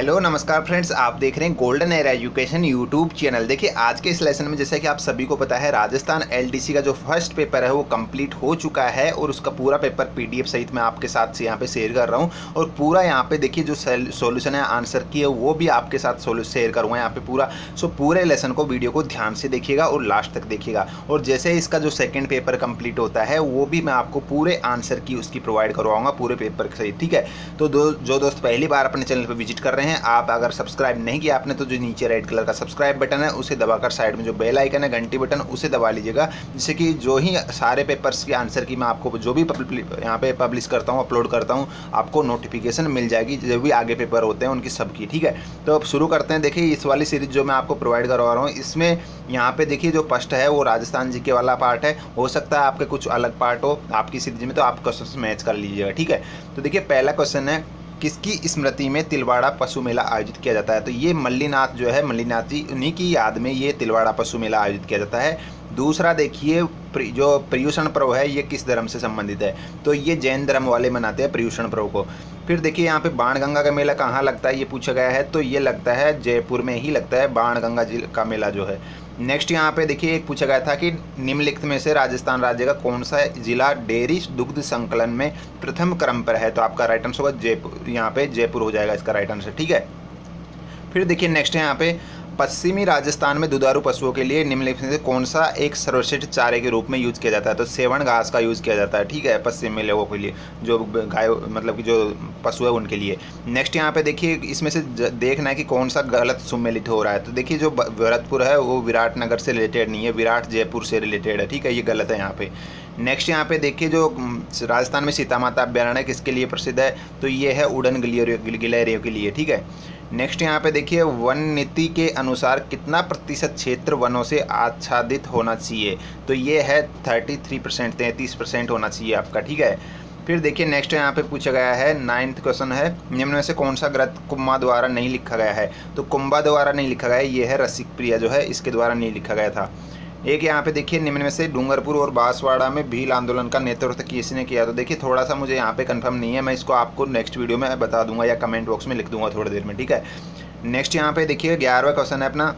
Hello, नमस्कार friends, आप देख रहे हैं golden air education YouTube channel देखिए, आज के इस लेसन में जैसा कि आप सभी को पता है, राजस्थान एलडीसी का जो फ़र्स्ट पेपर है, वो कंप्लीट हो चुका है और उसका पूरा पेपर पीडीएफ सहित मैं आपके साथ से यहाँ पे शेयर कर रहा हूँ। और पूरा यहाँ पे देखिए, जो सोल्यूशन है आंसर की है, वो भी आपके साथ शेयर करूँगा यहाँ पे पूरा। सो पूरे लेसन को वीडियो को ध्यान से देखिएगा और लास्ट तक देखिएगा। और जैसे इसका जो सेकेंड पेपर कंप्लीट होता है, वो भी मैं आपको पूरे आंसर की उसकी प्रोवाइड करवाऊँगा, पूरे पेपर सहित, ठीक है? तो जो दोस्त पहली बार अपने चैनल पर विज़िट कर रहे हैं आप अगर सब्सक्राइब नहीं किया आपने तो जो नीचे रेड कलर का सब्सक्राइब बटन है, उसे दबाकर साइड में जो बेल आइकन है, घंटी बटन उसे दबा लीजिएगा, जिससे कि जो ही सारे पेपर्स के आंसर की मैं आपको जो भी यहाँ पे पब्लिश करता हूँ अपलोड करता हूँ, आपको नोटिफिकेशन मिल जाएगी, जो भी आगे पेपर होते हैं, उनकी सबकी, ठीक है? तो अब शुरू करते हैं। देखिए, इस वाली सीरीज़ जो मैं आपको प्रोवाइड करवा रहा हूँ, इसमें यहाँ पे देखिए, जो फ़र्स्ट है, वो राजस्थान जी के वाला पार्ट है। हो सकता है आपके कुछ अलग पार्ट हो, आपकी सीरीज़ में तो आप क्वेश्चन मैच कर लीजिएगा, ठीक है? तो देखिए, पहला क्वेश्चन है किसकी स्मृति में तिलवाड़ा पशु मेला आयोजित किया जाता है? तो ये मल्लीनाथ जो है, मल्लीनाथ जी, उन्हीं की याद में ये तिलवाड़ा पशु मेला आयोजित किया जाता है। दूसरा देखिए जो पर्यूषण पर्व है, ये किस धर्म से संबंधित है? तो ये जैन धर्म वाले मनाते हैं पर्यूषण पर्व को। फिर देखिए, यहाँ पे बाणगंगा का मेला कहाँ लगता है, ये पूछा गया है। तो ये लगता है जयपुर में ही लगता है बाणगंगा जी का मेला जो है। नेक्स्ट यहाँ पे देखिए, एक पूछा गया था कि निम्नलिखित में से राजस्थान राज्य का कौन सा जिला डेयरी दुग्ध संकलन में प्रथम क्रम पर है? तो आपका राइट आंसर होगा जयपुर। यहाँ पे जयपुर हो जाएगा इसका राइट आंसर ठीक है? फिर देखिए नेक्स्ट है यहाँ पे पश्चिमी राजस्थान में दुधारू पशुओं के लिए निम्नलिखित से कौन सा एक सर्वश्रेष्ठ चारे के रूप में यूज़ किया जाता है? तो सेवन घास का यूज़ किया जाता है, ठीक है, पश्चिमी लोगों के लिए, जो गाय मतलब कि जो पशु है उनके लिए। नेक्स्ट यहाँ पे देखिए, इसमें से देखना है कि कौन सा गलत सुमेलित हो रहा है। तो देखिए, जो भरतपुर है, वो विराटनगर से रिलेटेड नहीं है, विराट जयपुर से रिलेटेड है, ठीक है, ये गलत है यहाँ पे। नेक्स्ट यहाँ पे देखिए, जो राजस्थान में सीता माता अभ्यारण्य किसके लिए प्रसिद्ध है? तो ये है उड़न गिलहरियों के लिए, ठीक है। नेक्स्ट यहाँ पे देखिए, वन नीति के अनुसार कितना प्रतिशत क्षेत्र वनों से आच्छादित होना चाहिए? तो ये है थर्टी थ्री परसेंट तैंतीस परसेंट होना चाहिए आपका, ठीक है? फिर देखिए नेक्स्ट यहाँ पे पूछा गया है नाइन्थ क्वेश्चन है, निम्न में से कौन सा ग्रंथ कुंभा द्वारा नहीं लिखा गया है? तो कुंभा द्वारा नहीं लिखा गया, ये है रसिक प्रिया जो है, इसके द्वारा नहीं लिखा गया था। एक यहाँ पे देखिए निम्न में से डूंगरपुर और बांसवाड़ा में भील आंदोलन का नेतृत्व किसने किया? तो देखिए, थोड़ा सा मुझे यहाँ पे कंफर्म नहीं है, मैं इसको आपको नेक्स्ट वीडियो में बता दूँगा या कमेंट बॉक्स में लिख दूँगा थोड़ी देर में, ठीक है? नेक्स्ट यहाँ पे देखिए, ग्यारहवा क्वेश्चन है अपना,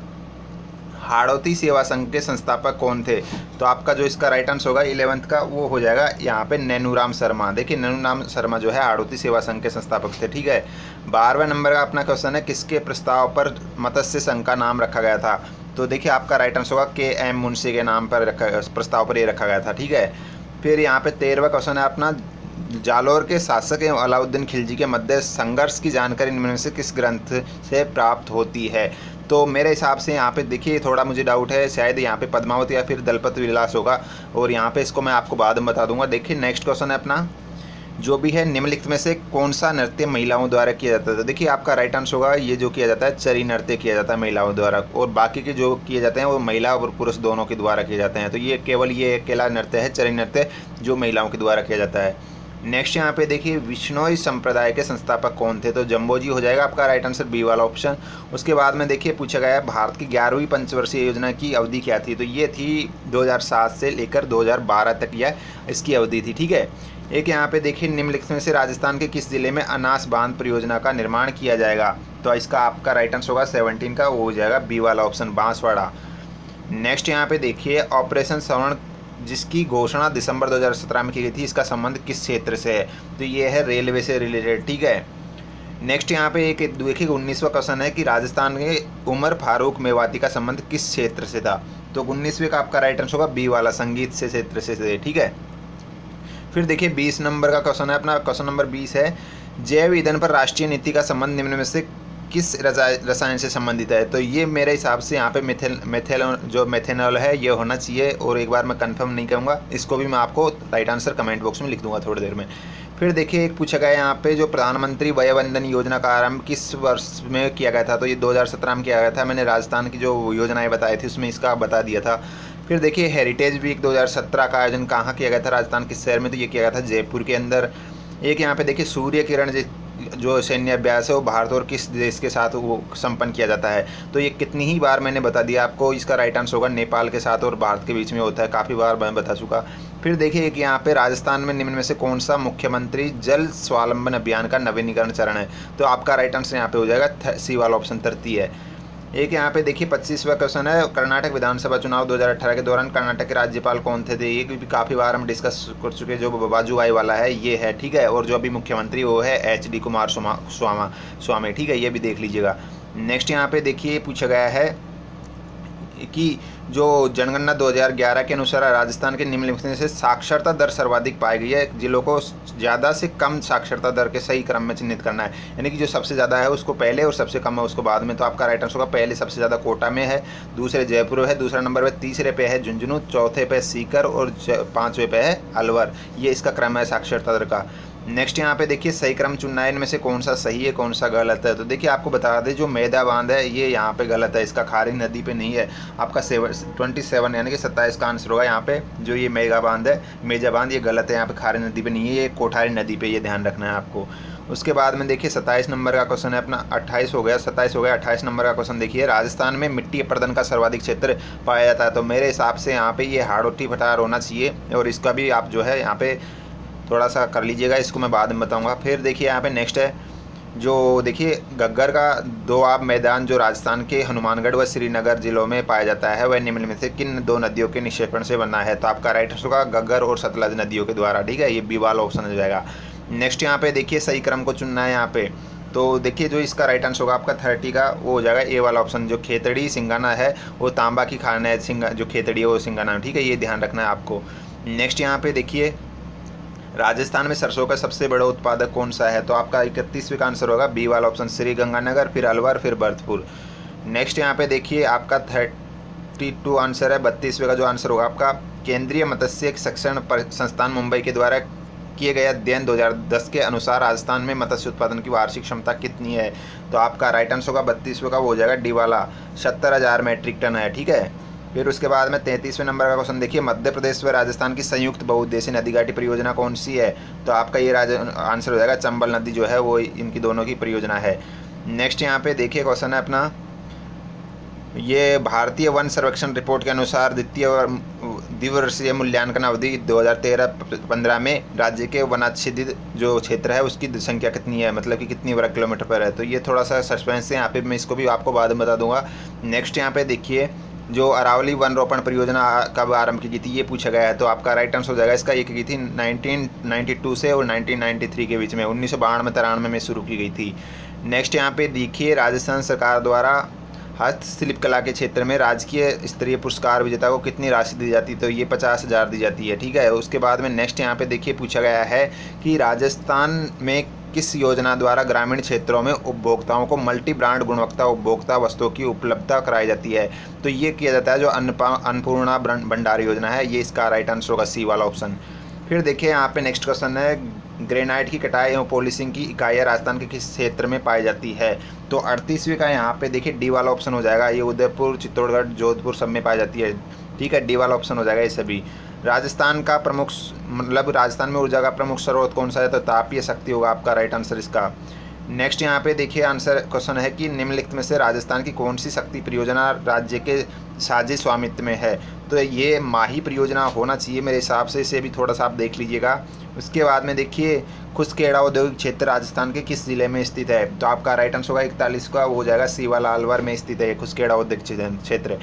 हाड़ौती सेवा संघ के संस्थापक कौन थे? तो आपका जो इसका राइट आंसर होगा इलेवंथ का, वो हो जाएगा यहाँ पे नैनूराम शर्मा। देखिए, नैनूराम शर्मा जो है हाड़ौती सेवा संघ के संस्थापक थे, ठीक है? बारहवें नंबर का अपना क्वेश्चन है, किसके प्रस्ताव पर मत्स्य संघ का नाम रखा गया था? तो देखिए आपका राइट आंसर होगा के एम मुंशी के नाम पर रखा, प्रस्ताव पर ये रखा गया था, ठीक है? फिर यहाँ पे तेरहवा क्वेश्चन है अपना, जालौर के शासक एवं अलाउद्दीन खिलजी के मध्य संघर्ष की जानकारी इनमें से किस ग्रंथ से प्राप्त होती है? तो मेरे हिसाब से यहाँ पे देखिए, थोड़ा मुझे डाउट है, शायद यहाँ पे पद्मावती या फिर दलपत विलास होगा, और यहाँ पे इसको मैं आपको बाद में बता दूँगा। देखिए नेक्स्ट क्वेश्चन है अपना। जो भी है, निम्नलिखित में से कौन सा नृत्य महिलाओं द्वारा किया जाता है? तो देखिए, आपका राइट आंसर होगा, ये जो किया जाता है, चरी नृत्य किया जाता है महिलाओं द्वारा, और बाकी के जो किए जाते हैं, वो महिला और पुरुष दोनों के द्वारा किए जाते हैं। तो ये केवल ये अकेला नृत्य है, चरी नृत्य, जो महिलाओं के द्वारा किया जाता है। नेक्स्ट यहाँ पे देखिए विष्णोई संप्रदाय के संस्थापक कौन थे? तो जम्बो जी हो जाएगा आपका राइट आंसर बी वाला ऑप्शन उसके बाद में देखिए, पूछा गया है, भारत की ग्यारहवीं पंचवर्षीय योजना की अवधि क्या थी? तो ये थी 2007 से लेकर 2012 तक यह, इसकी अवधि थी, ठीक है? एक यहाँ पे देखिए निम्नलिखित में से राजस्थान के किस ज़िले में अनास बाँध परियोजना का निर्माण किया जाएगा? तो इसका आपका राइट आंसर होगा सेवनटीन का, वो हो जाएगा बी वाला ऑप्शन बांसवाड़ा। नेक्स्ट यहाँ पे देखिए ऑपरेशन स्वर्ण जिसकी घोषणा दिसंबर 2017 में की गई थी, इसका संबंध किस क्षेत्र से है? तो ये है रेलवे से रिलेटेड ठीक है? नेक्स्ट यहाँ पे एक देखिए, उन्नीसवा क्वेश्चन है कि राजस्थान के उमर फारूक मेवाती का संबंध किस क्षेत्र से था? तो उन्नीसवें का आपका राइट आंसर होगा बी वाला, संगीत से क्षेत्र से ठीक है? फिर देखिए, बीस नंबर का क्वेश्चन है, अपना क्वेश्चन नंबर बीस है। जैव ईंधन पर राष्ट्रीय नीति का संबंध निम्न में से किस रसायन से संबंधित है? तो ये मेरे हिसाब से यहाँ पे मेथेल मेथेल जो मेथेनॉल है, ये होना चाहिए। और एक बार मैं कंफर्म नहीं करूँगा, इसको भी मैं आपको राइट आंसर कमेंट बॉक्स में लिख दूँगा थोड़ी देर में। फिर देखिए, एक पूछा गया यहाँ पे, जो प्रधानमंत्री वय वंदन योजना का आरंभ किस वर्ष में किया गया था? तो ये 2017 में किया गया था। मैंने राजस्थान की जो योजनाएँ बताई थी, उसमें इसका बता दिया था। फिर देखिए हेरिटेज वीक 2017 का आयोजन कहाँ किया गया था? राजस्थान किस शहर में तो ये किया गया था जयपुर के अंदर। एक यहाँ पे देखिए, सूर्य किरण जो सैन्य अभ्यास है, वो भारत और किस देश के साथ वो संपन्न किया जाता है। तो ये कितनी ही बार मैंने बता दिया आपको, इसका राइट आंसर होगा नेपाल के साथ और भारत के बीच में होता है। काफ़ी बार मैं बता चुका। फिर देखिए कि यहाँ पे राजस्थान में निम्न में से कौन सा मुख्यमंत्री जल स्वावलंबन अभियान का नवीनीकरण चरण है? तो आपका राइट आंसर यहाँ पे हो जाएगा सी वाला ऑप्शन तरती है। एक यहाँ पे देखिए पच्चीसवा क्वेश्चन है, कर्नाटक विधानसभा चुनाव 2018 के दौरान कर्नाटक के राज्यपाल कौन थे? ये भी काफ़ी बार हम डिस्कस कर चुके जो बाजूभाई वाला है, ये है, ठीक है? और जो अभी मुख्यमंत्री, वो है एच डी कुमार स्वामा स्वामी, ठीक है? ये भी देख लीजिएगा। नेक्स्ट यहाँ पे देखिए पूछा गया है कि जो जनगणना 2011 के अनुसार राजस्थान के निम्नलिखित से साक्षरता दर सर्वाधिक पाई गई है। जिलों को ज़्यादा से कम साक्षरता दर के सही क्रम में चिन्हित करना है। यानी कि जो सबसे ज़्यादा है उसको पहले और सबसे कम है उसको बाद में। तो आपका राइट आंसर होगा, पहले सबसे ज़्यादा कोटा में है, दूसरे जयपुर है, दूसरा नंबर पर तीसरे पे है झुंझुनू, चौथे पे सीकर और पाँचवें पे है अलवर। ये इसका क्रम है साक्षरता दर का। नेक्स्ट यहाँ पे देखिए, सही क्रम चुनना है। इनमें से कौन सा सही है, कौन सा गलत है? तो देखिए, आपको बता दें, जो मैदा बाँध है, ये यहाँ पे गलत है। इसका खारी नदी पे नहीं है। आपका सेवन ट्वेंटी सेवन यानी कि सत्ताईस का आंसर होगा। यहाँ पे जो ये मेगा बाँध है, मेजा बाँध, ये गलत है। यहाँ पे खारी नदी पे नहीं है, ये कोठारी नदी पे ये ध्यान रखना है आपको। उसके बाद में देखिए, सत्ताईस नंबर का क्वेश्चन है। अपना अट्ठाईस हो गया, सत्ताईस हो गया। अट्ठाईस नंबर का क्वेश्चन देखिए, राजस्थान में मिट्टी अपर्दन का सर्वाधिक क्षेत्र पाया जाता है। तो मेरे हिसाब से यहाँ पे ये हाड़ोटी फटार होना चाहिए और इसका भी आप जो है, यहाँ पे थोड़ा सा कर लीजिएगा, इसको मैं बाद में बताऊँगा। फिर देखिए, यहाँ पे नेक्स्ट है, जो देखिए, गग्गर का दो आब मैदान, जो राजस्थान के हनुमानगढ़ व श्रीनगर जिलों में पाया जाता है, वह निम्न में से किन दो नदियों के निक्षेपण से बना है? तो आपका राइट आंसर होगा गग्गर और सतलज नदियों के द्वारा, ठीक है? ये बी वाला ऑप्शन हो जाएगा। नेक्स्ट यहाँ पे देखिए, सही क्रम को चुनना है यहाँ पे। तो देखिए, जो इसका राइट आंसर होगा, आपका थर्टी का वो हो जाएगा ए वाला ऑप्शन जो खेतड़ी सिंगाना है, वो तांबा की खाना है, सिंगा, जो खेतड़ी है, वो सिंगाना, ठीक है? ये ध्यान रखना है आपको। नेक्स्ट यहाँ पे देखिए राजस्थान में सरसों का सबसे बड़ा उत्पादक कौन सा है? तो आपका इकतीसवीं का आंसर होगा बी वाला ऑप्शन श्री गंगानगर फिर अलवर, फिर भरतपुर। नेक्स्ट यहाँ पे देखिए, आपका थर्टी टू आंसर है, बत्तीसवें का जो आंसर होगा आपका, केंद्रीय मत्स्य शिक्षण संस्थान मुंबई के द्वारा किए गए अध्ययन 2010 के अनुसार राजस्थान में मत्स्य उत्पादन की वार्षिक क्षमता कितनी है? तो आपका राइट आंसर होगा, बत्तीसवें का वो हो जाएगा डी वाला, सत्तर हज़ार मेट्रिक टन है, ठीक है? फिर उसके बाद में तैंतीसवें नंबर का क्वेश्चन देखिए, मध्य प्रदेश व राजस्थान की संयुक्त बहुउद्देशीय नदी घाटी परियोजना कौन सी है? तो आपका ये आंसर हो जाएगा, चंबल नदी जो है, वो इनकी दोनों की परियोजना है। नेक्स्ट यहाँ पे देखिए क्वेश्चन है अपना। ये भारतीय वन सर्वेक्षण रिपोर्ट के अनुसार द्वितीय द्विवर्षीय मूल्यांकन अवधि 2013-15 में राज्य के वनाच्छेदित जो क्षेत्र है, उसकी संख्या कितनी है? मतलब कि कितनी वर्ग किलोमीटर पर है? तो ये थोड़ा सा सस्पेंस है, यहाँ पे मैं इसको भी आपको बाद में बता दूँगा। नेक्स्ट यहाँ पे देखिए जो अरावली वन रोपण परियोजना कब आरंभ की गई थी, ये पूछा गया है। तो आपका राइट आंसर हो जाएगा, इसका ये की थी 1992 से और 1993 के बीच में, उन्नीस सौ तिरानवे में शुरू की गई थी। नेक्स्ट यहाँ पे देखिए, राजस्थान सरकार द्वारा हस्तशिल्प कला के क्षेत्र में राजकीय स्तरीय पुरस्कार विजेता को कितनी राशि दी जाती है तो ये पचास हज़ार दी जाती है, ठीक है? उसके बाद में नेक्स्ट यहाँ पे देखिए पूछा गया है कि राजस्थान में किस योजना द्वारा ग्रामीण क्षेत्रों में उपभोक्ताओं को मल्टी ब्रांड गुणवत्ता उपभोक्ता वस्तुओं की उपलब्धता कराई जाती है? तो ये किया जाता है जो अन्नपूर्णा भंडार योजना है, ये इसका राइट आंसर होगा सी वाला ऑप्शन फिर देखिए यहाँ पे नेक्स्ट क्वेश्चन है ग्रेनाइट की कटाई एवं पॉलिशिंग की इकाइयाँ राजस्थान के किस क्षेत्र में पाई जाती है? तो अड़तीसवीं का यहाँ पे देखिए डी वाला ऑप्शन हो जाएगा, ये उदयपुर, चित्तौड़गढ़, जोधपुर सब में पाई जाती है। ठीक है डी वाला ऑप्शन हो जाएगा ये सभी। राजस्थान का प्रमुख मतलब राजस्थान में ऊर्जा का प्रमुख स्रोत कौन सा है? तो तापीय शक्ति होगा आपका राइट आंसर इसका। नेक्स्ट यहाँ पे देखिए आंसर क्वेश्चन है कि निम्नलिखित में से राजस्थान की कौन सी शक्ति परियोजना राज्य के साझे स्वामित्व में है? तो ये माही परियोजना होना चाहिए मेरे हिसाब से, इसे भी थोड़ा सा आप देख लीजिएगा। उसके बाद में देखिए खुशकेड़ा औद्योगिक क्षेत्र राजस्थान के किस ज़िले में स्थित है? तो आपका राइट आंसर होगा इकतालीस का, वो हो जाएगा सीवाला अलवर में स्थित है खुशकेड़ा औद्योगिक क्षेत्र।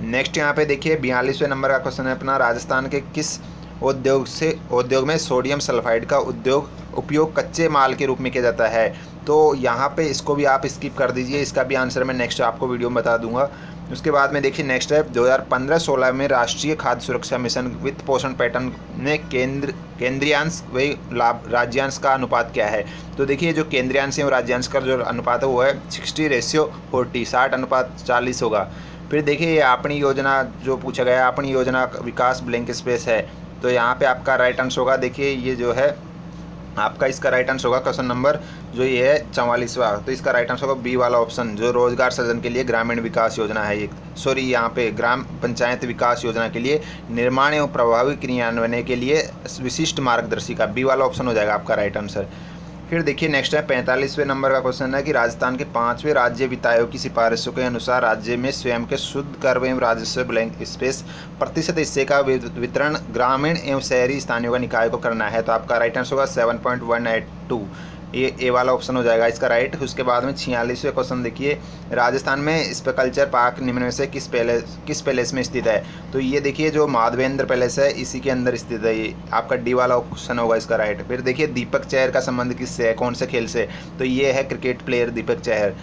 नेक्स्ट यहाँ पे देखिए, बयालीसवें नंबर का क्वेश्चन है अपना। राजस्थान के किस उद्योग से, उद्योग में सोडियम सल्फाइड का उद्योग, उपयोग कच्चे माल के रूप में किया जाता है? तो यहाँ पे इसको भी आप स्किप कर दीजिए। इसका भी आंसर मैं नेक्स्ट आपको वीडियो में बता दूँगा। उसके बाद में देखिए नेक्स्ट है। 2015-16 में राष्ट्रीय खाद्य सुरक्षा मिशन वित्त पोषण पैटर्न ने केंद्र, केंद्रीयांश वही लाभ, राज्यांश का अनुपात क्या है। तो देखिए, जो केंद्रीयांश और राज्यांश का जो अनुपात है, वो है सिक्सटी रेशियो फोर्टी साठ अनुपात चालीस होगा। फिर देखिए, ये अपनी योजना जो पूछा गया, अपनी योजना विकास ब्लैंक स्पेस है तो यहाँ पे आपका राइट आंसर होगा। देखिए, ये जो है, आपका इसका राइट आंसर होगा क्वेश्चन नंबर जो ये है चवालीसवा तो इसका राइट आंसर होगा बी वाला ऑप्शन जो रोज़गार सृजन के लिए ग्रामीण विकास योजना है एक। सॉरी यहाँ पे ग्राम पंचायत विकास योजना के लिए निर्माण एवं प्रभावी क्रियान्वयन के लिए विशिष्ट मार्गदर्शिका बी वाला ऑप्शन हो जाएगा आपका राइट आंसर फिर देखिए नेक्स्ट है, पैंतालीसवें नंबर का क्वेश्चन है कि राजस्थान के पाँचवें राज्य वित्तायोग की सिफारिशों के अनुसार राज्य में स्वयं के शुद्ध कर एवं राजस्व ब्लैंक स्पेस प्रतिशत हिस्से का वितरण ग्रामीण एवं शहरी स्थानीय निकाय को करना है। तो आपका राइट आंसर होगा seven point one eight two ये ए वाला ऑप्शन हो जाएगा। इसका राइट उसके बाद में छियालीसवें क्वेश्चन देखिए। राजस्थान में स्पेकल्चर पार्क निम्न में से किस पैलेस किस पैलेस में स्थित है? तो ये देखिए जो माधवेंद्र पैलेस है, इसी के अंदर स्थित है। ये आपका डी वाला ऑप्शन होगा इसका राइट फिर देखिए दीपक चहर का संबंध किससे है? कौन से खेल से? तो ये है क्रिकेट प्लेयर दीपक चहर।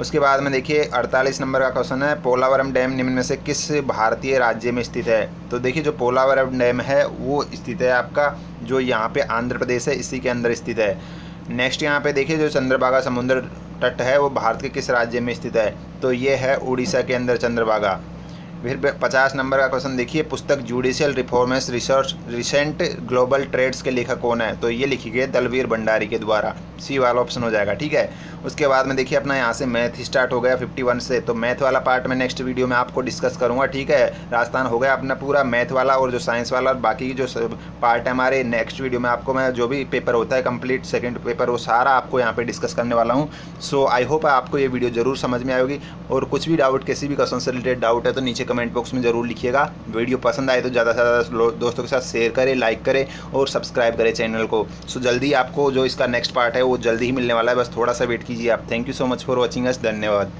उसके बाद में देखिए अड़तालीस नंबर का क्वेश्चन है, पोलावरम डैम निम्न में से किस भारतीय राज्य में स्थित है? तो देखिए जो पोलावरम डैम है, वो स्थित है आपका, जो यहाँ पे आंध्र प्रदेश है, इसी के अंदर स्थित है। नेक्स्ट यहाँ पे देखिए, जो चंद्रभागा समुद्र तट है, वो भारत के किस राज्य में स्थित है? तो ये है उड़ीसा के अंदर चंद्रभागा। फिर पचास नंबर का क्वेश्चन देखिए, पुस्तक judicial reforms research recent global trades के लेखक कौन है? तो ये लिखी गई दलवीर भंडारी के द्वारा। सी वाला ऑप्शन हो जाएगा, ठीक है? उसके बाद में देखिए, अपना यहाँ से मैथ स्टार्ट हो गया 51 से। तो मैथ वाला पार्ट में नेक्स्ट वीडियो में आपको डिस्कस करूँगा, ठीक है? राजस्थान हो गया अपना पूरा मैथ वाला और जो साइंस वाला और बाकी जो पार्ट है हमारे नेक्स्ट वीडियो में आपको मैं जो भी पेपर होता है कंप्लीट सेकेंड पेपर वो सारा आपको यहाँ पर डिस्कस करने वाला हूँ। सो आई होप आपको ये वीडियो ज़रूर समझ में आएगी। और कुछ भी डाउट किसी भी क्वेश्चन से रिलेटेड डाउट है तो नीचे कमेंट बॉक्स में ज़रूर लिखिएगा। वीडियो पसंद आए तो ज़्यादा से ज़्यादा दोस्तों के साथ शेयर करें लाइक करें और सब्सक्राइब करें चैनल को। सो जल्दी आपको जो इसका नेक्स्ट पार्ट है, वो जल्दी ही मिलने वाला है। बस थोड़ा सा वेट कीजिए आप। Thank you so much for watching us धन्यवाद।